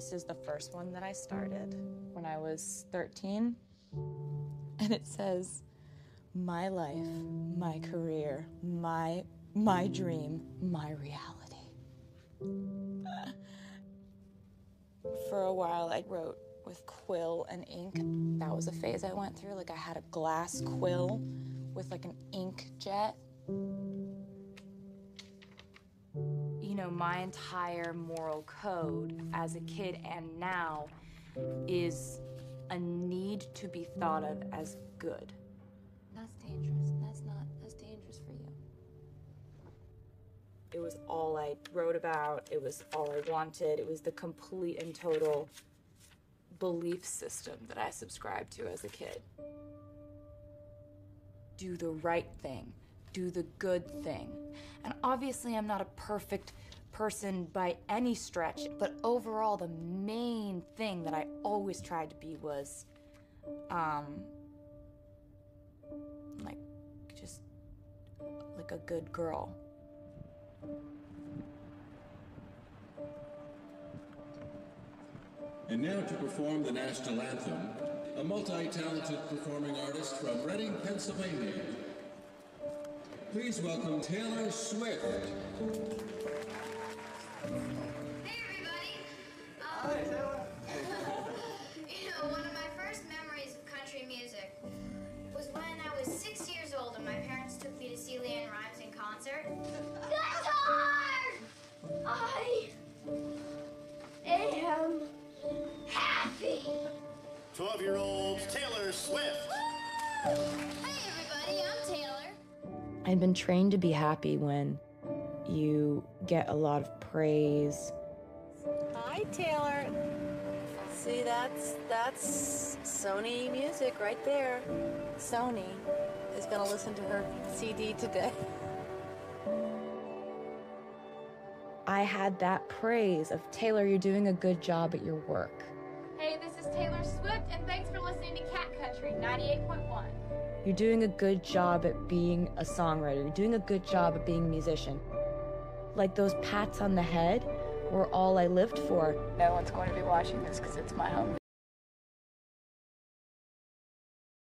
This is the first one that I started when I was 13. And it says, My life, my career, my my dream, my reality. For a while I wrote with quill and ink. That was a phase I went through. Like I had a glass quill with like an ink jet. Know, my entire moral code as a kid and now is a need to be thought of as good. That's dangerous. That's not, that's dangerous for you. It was all I wrote about, it was all I wanted, it was the complete and total belief system that I subscribed to as a kid. Do the right thing, do the good thing. And obviously, I'm not a perfect person by any stretch, but overall, the main thing that I always tried to be was, um, like, just like a good girl. And now to perform the national anthem, a multi-talented performing artist from Reading, Pennsylvania. Please welcome Taylor Swift. Hey everybody! Um, Hi, Taylor. you know, one of my first memories of country music was when I was six years old and my parents took me to see LeAnn Rimes in concert. Guitar! I am happy. 12 year old Taylor Swift. Hey everybody, I'm Taylor. I'd been trained to be happy when you get a lot of praise. Hi, Taylor. See, that's that's Sony music right there. Sony is gonna listen to her CD today. I had that praise of Taylor, you're doing a good job at your work. Hey, this is Taylor Swift, and thanks for listening to Cat Country 98.1. You're doing a good job at being a songwriter. You're doing a good job at being a musician. Like those pats on the head were all I lived for. No one's going to be watching this because it's my home